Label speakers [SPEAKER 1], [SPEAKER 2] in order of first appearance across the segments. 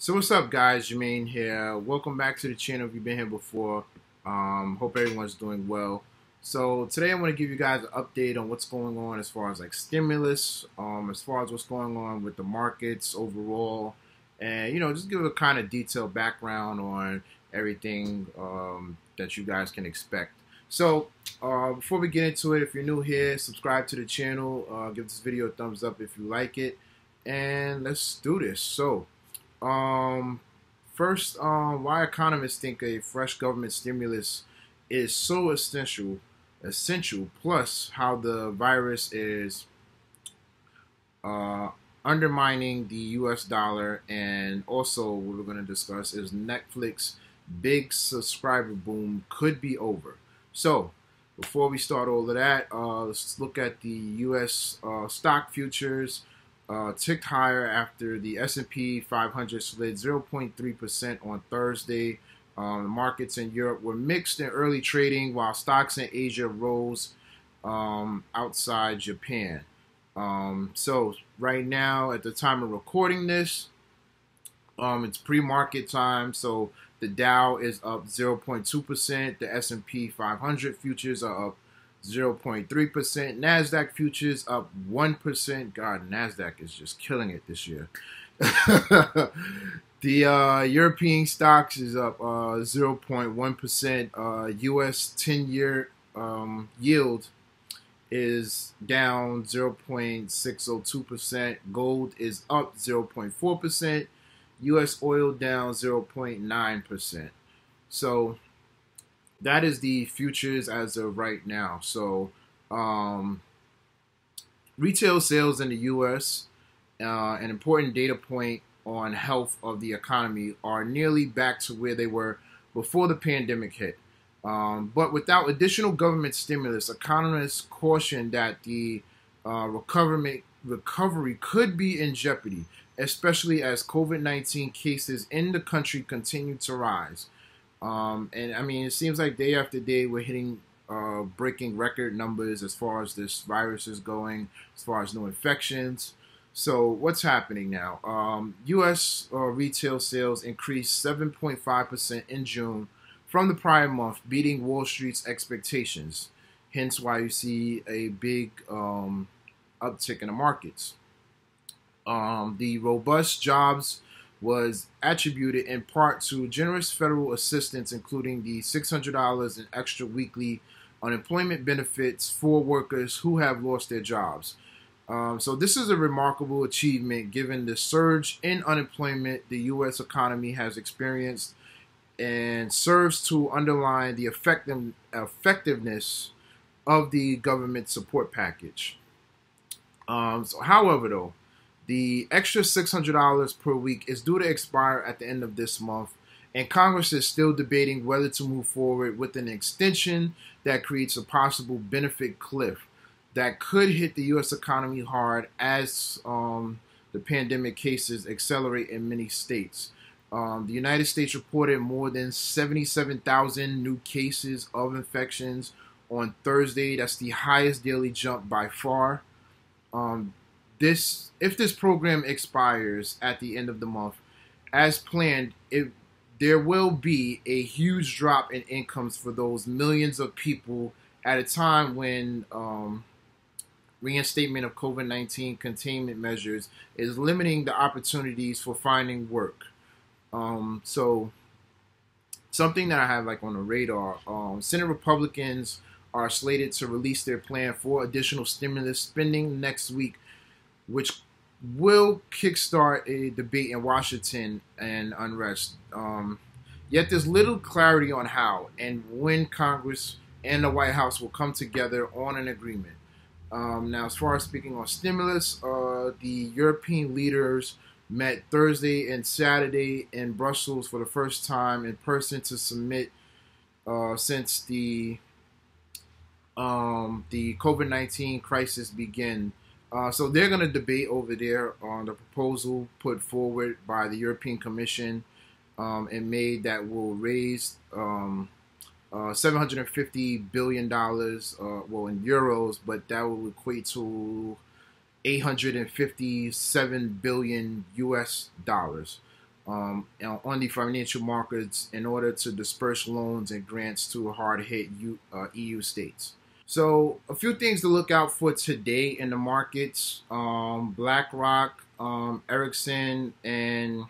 [SPEAKER 1] So what's up guys, Jermaine here. Welcome back to the channel if you've been here before. Um, hope everyone's doing well. So today I'm going to give you guys an update on what's going on as far as like stimulus, um, as far as what's going on with the markets overall, and you know just give a kind of detailed background on everything um, that you guys can expect. So uh, before we get into it, if you're new here, subscribe to the channel, uh, give this video a thumbs up if you like it, and let's do this. So um, first, um, why economists think a fresh government stimulus is so essential, essential. Plus, how the virus is uh, undermining the U.S. dollar, and also what we're going to discuss is Netflix big subscriber boom could be over. So, before we start all of that, uh, let's look at the U.S. Uh, stock futures uh, ticked higher after the S&P 500 slid 0.3% on Thursday. Um, the markets in Europe were mixed in early trading, while stocks in Asia rose um, outside Japan. Um, so right now, at the time of recording this, um, it's pre-market time. So the Dow is up 0.2%. The S&P 500 futures are up 0.3%. NASDAQ futures up 1%. God, NASDAQ is just killing it this year. the uh, European stocks is up uh, 0.1%. Uh, US 10 year um, yield is down 0.602%. Gold is up 0.4%. US oil down 0.9%. So that is the futures as of right now. So, um, retail sales in the U.S., uh, an important data point on health of the economy, are nearly back to where they were before the pandemic hit. Um, but without additional government stimulus, economists caution that the uh, recovery recovery could be in jeopardy, especially as COVID-19 cases in the country continue to rise. Um, and I mean, it seems like day after day we're hitting uh, breaking record numbers as far as this virus is going, as far as new infections. So what's happening now? Um, U.S. Uh, retail sales increased 7.5% in June from the prior month, beating Wall Street's expectations. Hence why you see a big um, uptick in the markets. Um, the robust jobs was attributed in part to generous federal assistance, including the $600 in extra weekly unemployment benefits for workers who have lost their jobs. Um, so, this is a remarkable achievement given the surge in unemployment the U.S. economy has experienced and serves to underline the effective, effectiveness of the government support package. Um, so, however, though, the extra $600 per week is due to expire at the end of this month, and Congress is still debating whether to move forward with an extension that creates a possible benefit cliff that could hit the U.S. economy hard as um, the pandemic cases accelerate in many states. Um, the United States reported more than 77,000 new cases of infections on Thursday. That's the highest daily jump by far. Um, this if this program expires at the end of the month as planned it there will be a huge drop in incomes for those millions of people at a time when um, reinstatement of COVID-19 containment measures is limiting the opportunities for finding work. Um, so something that I have like on the radar, um, Senate Republicans are slated to release their plan for additional stimulus spending next week which will kickstart a debate in Washington and unrest. Um, yet there's little clarity on how and when Congress and the White House will come together on an agreement. Um, now, as far as speaking on stimulus, uh, the European leaders met Thursday and Saturday in Brussels for the first time in person to submit uh, since the um, the COVID nineteen crisis began. Uh, so they're going to debate over there on the proposal put forward by the European Commission um, and made that will raise um, uh, 750 billion dollars, uh, well in euros, but that will equate to 857 billion U.S. dollars. um, on the financial markets in order to disperse loans and grants to hard-hit uh, EU states. So, a few things to look out for today in the markets: um, BlackRock, um, Ericsson, and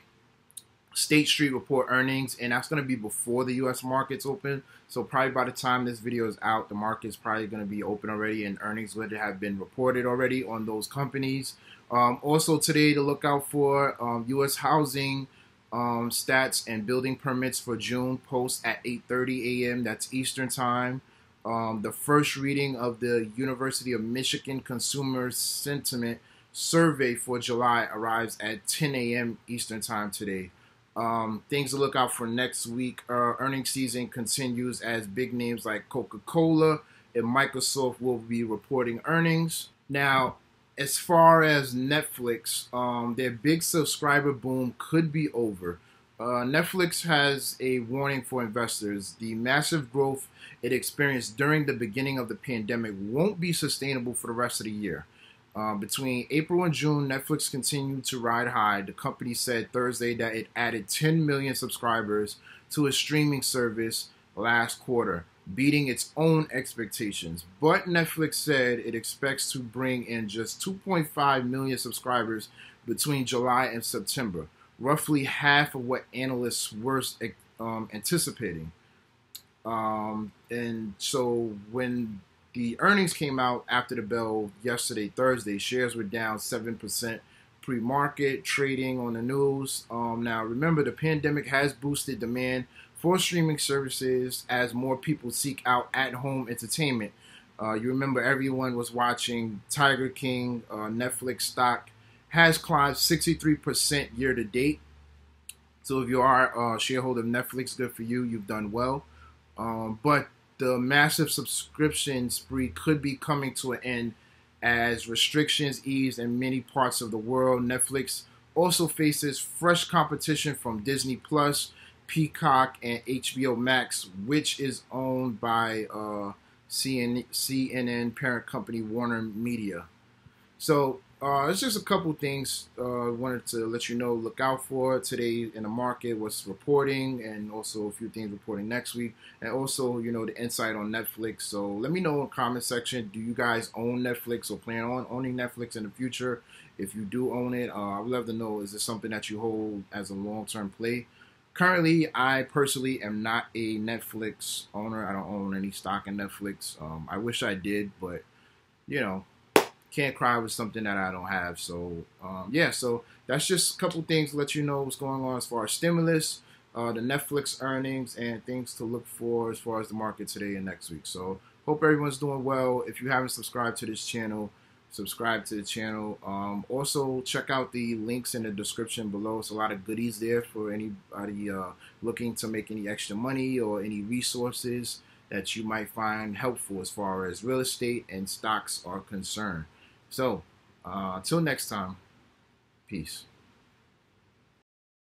[SPEAKER 1] State Street report earnings, and that's going to be before the U.S. markets open. So probably by the time this video is out, the market's probably going to be open already, and earnings would have been reported already on those companies. Um, also today to look out for um, U.S. housing um, stats and building permits for June post at 8:30 a.m. That's Eastern time. Um, the first reading of the University of Michigan Consumer Sentiment Survey for July arrives at 10 a.m. Eastern time today. Um, things to look out for next week. Uh, earnings season continues as big names like Coca Cola and Microsoft will be reporting earnings. Now, as far as Netflix, um, their big subscriber boom could be over. Uh, Netflix has a warning for investors. The massive growth it experienced during the beginning of the pandemic won't be sustainable for the rest of the year. Uh, between April and June, Netflix continued to ride high. The company said Thursday that it added 10 million subscribers to its streaming service last quarter, beating its own expectations. But Netflix said it expects to bring in just 2.5 million subscribers between July and September, roughly half of what analysts were um, anticipating. Um, and so when the earnings came out after the bell yesterday, Thursday. Shares were down 7% pre market, trading on the news. Um, now, remember, the pandemic has boosted demand for streaming services as more people seek out at home entertainment. Uh, you remember everyone was watching Tiger King, uh, Netflix stock has climbed 63% year to date. So if you are a shareholder of Netflix, good for you. You've done well. Um, but the massive subscription spree could be coming to an end as restrictions ease in many parts of the world. Netflix also faces fresh competition from Disney Plus, Peacock, and HBO Max, which is owned by uh, CNN parent company Warner Media. So uh, it's just a couple things uh, wanted to let you know, look out for today in the market, what's reporting, and also a few things reporting next week, and also you know the insight on Netflix. So let me know in the comment section. Do you guys own Netflix or plan on owning Netflix in the future? If you do own it, uh, I would love to know. Is this something that you hold as a long-term play? Currently, I personally am not a Netflix owner. I don't own any stock in Netflix. Um, I wish I did, but you know, can't cry with something that I don't have. So um, yeah, so that's just a couple things to let you know what's going on as far as stimulus, uh, the Netflix earnings, and things to look for as far as the market today and next week. So hope everyone's doing well. If you haven't subscribed to this channel, subscribe to the channel. Um, also check out the links in the description below. It's a lot of goodies there for anybody uh, looking to make any extra money or any resources that you might find helpful as far as real estate and stocks are concerned. So, uh, until next time, peace.